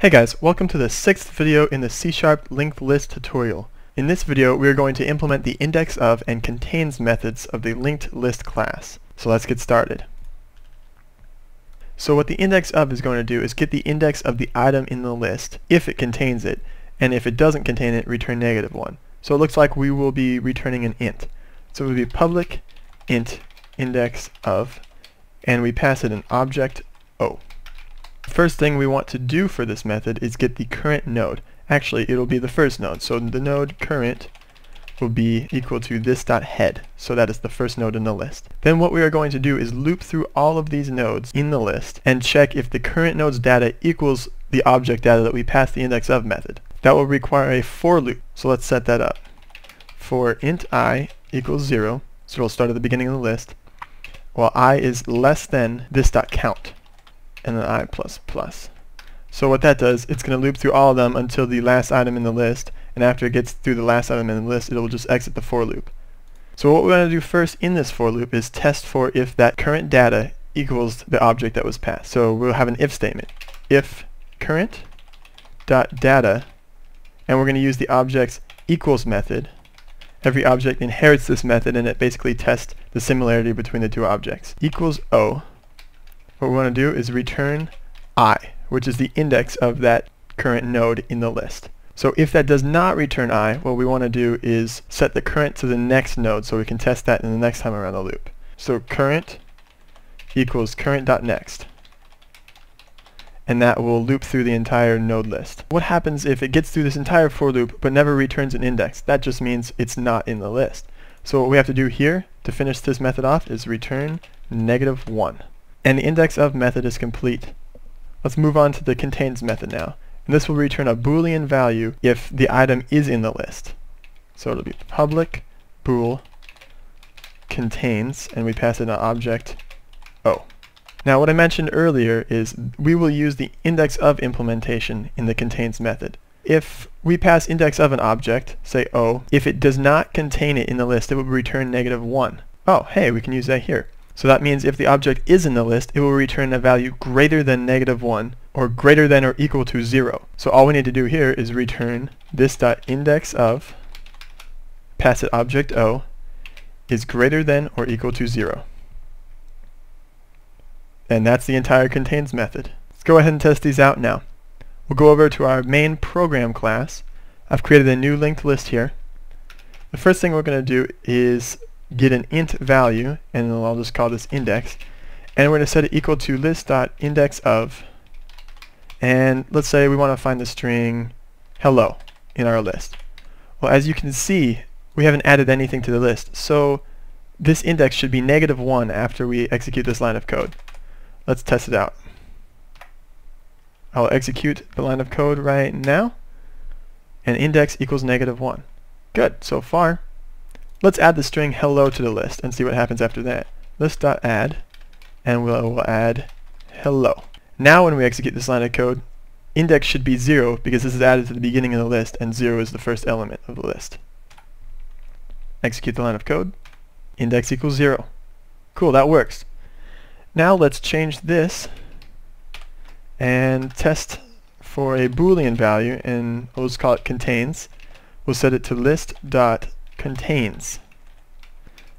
Hey guys, welcome to the sixth video in the C-sharp linked list tutorial. In this video we are going to implement the index of and contains methods of the linked list class. So let's get started. So what the index of is going to do is get the index of the item in the list if it contains it, and if it doesn't contain it, return negative 1. So it looks like we will be returning an int. So it would be public int index of, and we pass it an object o. First thing we want to do for this method is get the current node. Actually, it'll be the first node. So the node current will be equal to this dot head. So that is the first node in the list. Then what we are going to do is loop through all of these nodes in the list and check if the current node's data equals the object data that we passed the index of method. That will require a for loop. So let's set that up. For int i equals 0, so it'll start at the beginning of the list, while i is less than this dot count and then i plus plus. So what that does, it's going to loop through all of them until the last item in the list, and after it gets through the last item in the list, it will just exit the for loop. So what we're going to do first in this for loop is test for if that current data equals the object that was passed. So we'll have an if statement. If current dot data, and we're going to use the object's equals method. Every object inherits this method, and it basically tests the similarity between the two objects. Equals O, what we want to do is return i, which is the index of that current node in the list. So if that does not return i, what we want to do is set the current to the next node so we can test that in the next time around the loop. So current equals current.next. And that will loop through the entire node list. What happens if it gets through this entire for loop but never returns an index? That just means it's not in the list. So what we have to do here to finish this method off is return negative 1 and the index of method is complete. Let's move on to the contains method now. And this will return a boolean value if the item is in the list. So it'll be public bool contains, and we pass it an object O. Now what I mentioned earlier is we will use the index of implementation in the contains method. If we pass index of an object, say O, if it does not contain it in the list, it will return negative 1. Oh, hey, we can use that here. So that means if the object is in the list, it will return a value greater than negative 1 or greater than or equal to 0. So all we need to do here is return this dot index of pass it object O is greater than or equal to 0. And that's the entire contains method. Let's go ahead and test these out now. We'll go over to our main program class. I've created a new linked list here. The first thing we're going to do is get an int value, and I'll just call this index, and we're going to set it equal to list.index of, and let's say we want to find the string hello in our list. Well, as you can see, we haven't added anything to the list, so this index should be negative 1 after we execute this line of code. Let's test it out. I'll execute the line of code right now, and index equals negative 1. Good, so far. Let's add the string hello to the list and see what happens after that. List.add and we'll, we'll add hello. Now when we execute this line of code, index should be 0 because this is added to the beginning of the list and 0 is the first element of the list. Execute the line of code. Index equals 0. Cool, that works. Now let's change this and test for a boolean value and we'll just call it contains. We'll set it to list dot contains.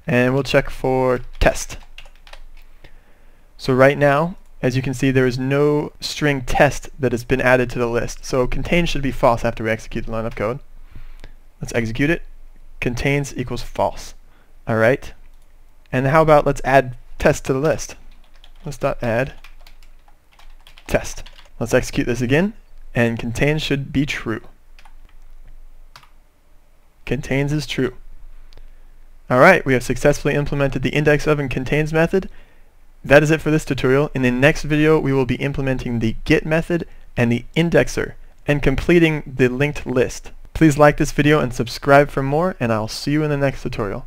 And we'll check for test. So right now, as you can see, there is no string test that has been added to the list. So contains should be false after we execute the line of code. Let's execute it. Contains equals false. Alright. And how about let's add test to the list. Let's dot add test. Let's execute this again. And contains should be true contains is true. Alright, we have successfully implemented the index of and contains method. That is it for this tutorial. In the next video, we will be implementing the get method and the indexer and completing the linked list. Please like this video and subscribe for more, and I'll see you in the next tutorial.